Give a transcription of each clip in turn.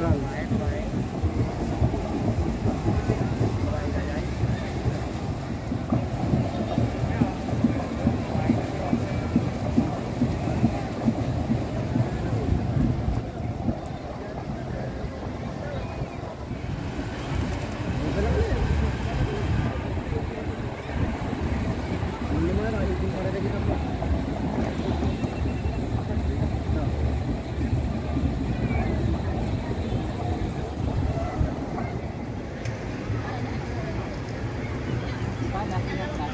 இருக்கிறாங்க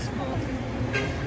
ですか